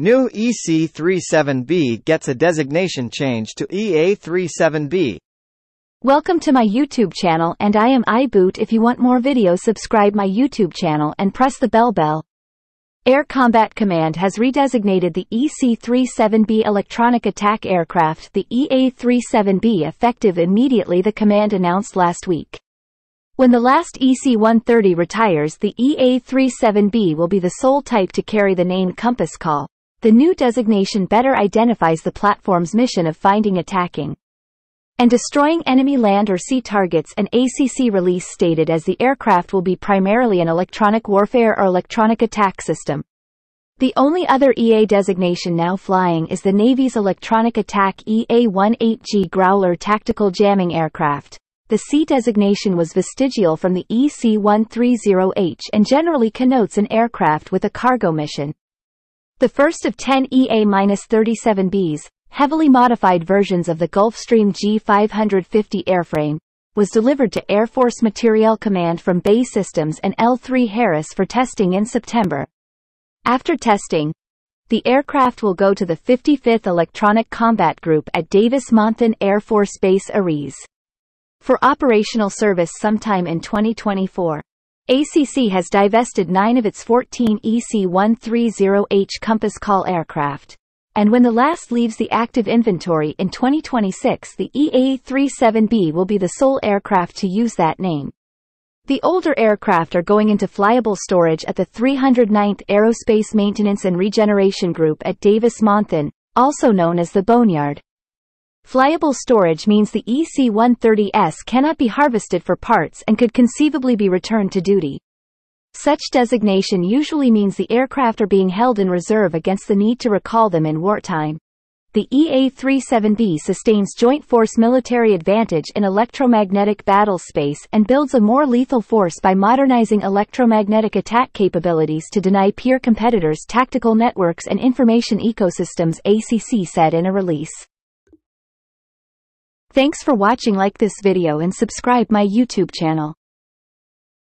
New EC-37B gets a designation change to EA-37B. Welcome to my YouTube channel and I am iBoot if you want more videos subscribe my YouTube channel and press the bell bell. Air Combat Command has redesignated the EC-37B electronic attack aircraft the EA-37B effective immediately the command announced last week. When the last EC-130 retires the EA-37B will be the sole type to carry the name Compass Call. The new designation better identifies the platform's mission of finding attacking and destroying enemy land or sea targets an ACC release stated as the aircraft will be primarily an electronic warfare or electronic attack system. The only other EA designation now flying is the Navy's Electronic Attack EA-18G Growler tactical jamming aircraft. The C designation was vestigial from the EC-130H and generally connotes an aircraft with a cargo mission. The first of 10 EA-37Bs, heavily modified versions of the Gulfstream G550 airframe, was delivered to Air Force Materiel Command from BAE Systems and L3 Harris for testing in September. After testing, the aircraft will go to the 55th Electronic Combat Group at Davis-Monthan Air Force Base Aries for operational service sometime in 2024. ACC has divested nine of its 14 EC-130H Compass Call aircraft. And when the last leaves the active inventory in 2026 the EA-37B will be the sole aircraft to use that name. The older aircraft are going into flyable storage at the 309th Aerospace Maintenance and Regeneration Group at Davis-Monthan, also known as the Boneyard. Flyable storage means the EC-130S cannot be harvested for parts and could conceivably be returned to duty. Such designation usually means the aircraft are being held in reserve against the need to recall them in wartime. The EA-37B sustains Joint Force military advantage in electromagnetic battle space and builds a more lethal force by modernizing electromagnetic attack capabilities to deny peer competitors tactical networks and information ecosystems ACC said in a release. Thanks for watching like this video and subscribe my YouTube channel.